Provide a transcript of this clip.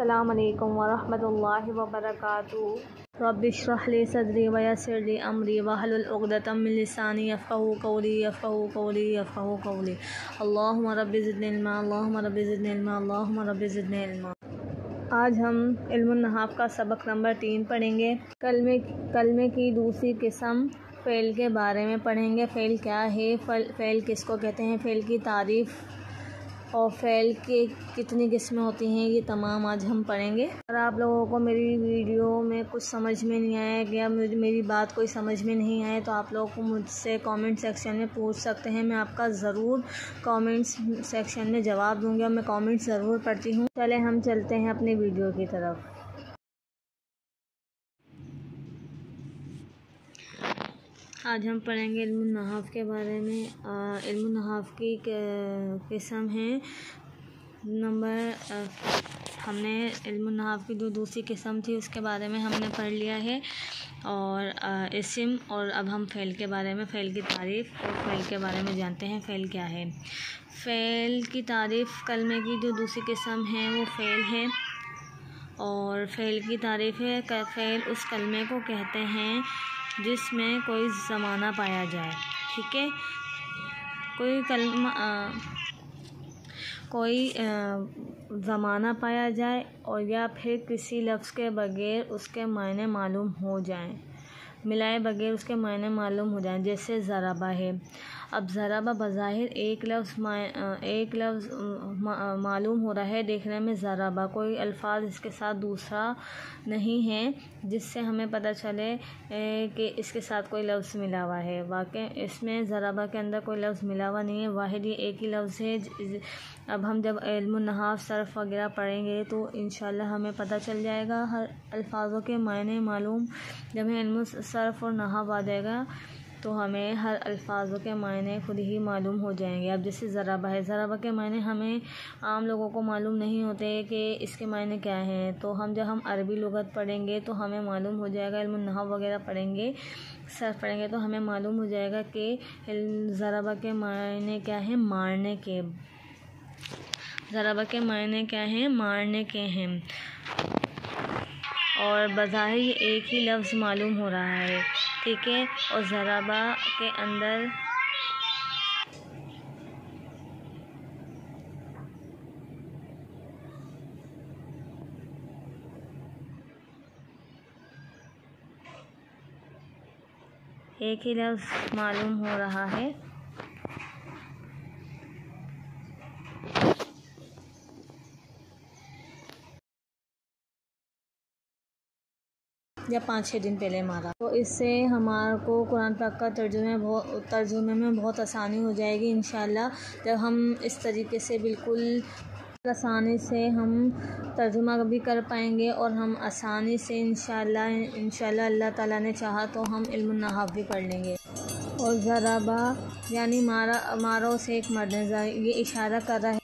अल्लाम वरहमल वबरक रबिशरहली सदरी वयसरली अमरी वहलुलउक़दतमिन यफ़क़हू कौली यफ़क़हू कौली यफ़क़हू कौली इल्मा आज हम इल्मुन्नहाफ का सबक नंबर तीन पढ़ेंगे। कलमे कलमे की दूसरी किस्म फ़ेल के बारे में पढ़ेंगे। फ़ेल क्या है? फ़ेल किसको कहते हैं? फ़ेल की तारीफ़ और फ़ैल के कितनी किस्में होती हैं, ये तमाम आज हम पढ़ेंगे। अगर आप लोगों को मेरी वीडियो में कुछ समझ में नहीं आया या मेरी बात कोई समझ में नहीं आए तो आप लोगों को मुझसे कमेंट सेक्शन में पूछ सकते हैं। मैं आपका ज़रूर कमेंट्स सेक्शन में जवाब दूँगी और मैं कमेंट्स ज़रूर पढ़ती हूँ। चले, हम चलते हैं अपनी वीडियो की तरफ़। आज हम पढ़ेंगे नहाफ के बारे में। नहाफ की किस्म है। नंबर हमने नहाफ की जो दूसरी किस्म थी, उसके बारे में हमने पढ़ लिया है। और इसम, और अब हम फ़ैल के बारे में, फ़ैल की तारीफ़ और फ़ैल के बारे में जानते हैं, फ़ैल क्या है। फ़ैल की तारीफ़ कलमे की जो दूसरी किस्म है, वो फ़ैल है। और फ़ैल की तारीफ़ है फ़ैल उस कलमे को कहते हैं जिसमें कोई ज़माना पाया जाए, ठीक है? कोई कलमा कोई ज़माना पाया जाए और या फिर किसी लफ्ज़ के बगैर उसके मायने मालूम हो जाएँ, मिलाए बगैर उसके मायने मालूम हो जाएँ, जैसे ज़राबा है। अब ज़राबा बज़ाहिर एक लफ्ज़ एक लफ्ज़ मा, मालूम हो रहा है देखने में ज़राबा कोई अल्फाज इसके साथ दूसरा नहीं है जिससे हमें पता चले कि इसके साथ कोई लफ्ज़ मिला हुआ है। वाकई इसमें ज़राबा के अंदर कोई लफ्ज़ मिला हुआ नहीं है वाहिद ये एक ही लफ्ज़ है अब हम जब नहाफ सरफ वगैरह पढ़ेंगे तो इन हमें पता चल जाएगा हर अल्फाजों के मायने मालूम जब हमें सरफ और नहाब आ जाएगा। तो हमें हर अल्फाजों के मायने खुद ही मालूम हो जाएँगे। अब जैसे ज़राबा है, ज़राबा के मायने हमें आम लोगों को मालूम नहीं होते कि इसके मायने क्या हैं। तो हम जब हम अरबी लगत पढ़ेंगे तो हमें मालूम हो जाएगा नहव वगैरह पढ़ेंगे, सर पढ़ेंगे तो हमें मालूम हो जाएगा कि ज़राबा के मायने क्या हैं, मारने के। ज़राबा के मायने क्या हैं, मारने के हैं। और बज़ाहिर एक ही लफ्ज़ मालूम हो रहा है। है और ज़राबा के अंदर। एक ही लफ्ज़ मालूम हो रहा है। या पाँच छः दिन पहले मारा। तो इससे हमारे को कुरान पाक का तर्जुमे बहुत, तर्जुमे में बहुत आसानी हो जाएगी इन जब हम इस तरीके से बिल्कुल आसानी से हम तर्जुमा भी कर पाएँगे और हम आसानी से इन इंशाल्लाह अल्लाह ताला ने चाहा तो हम इल्म नहाफ भी पढ़ लेंगे। और ज़राबा, यानी मारा, मारो से एक मर्द ये इशारा कर रहा है।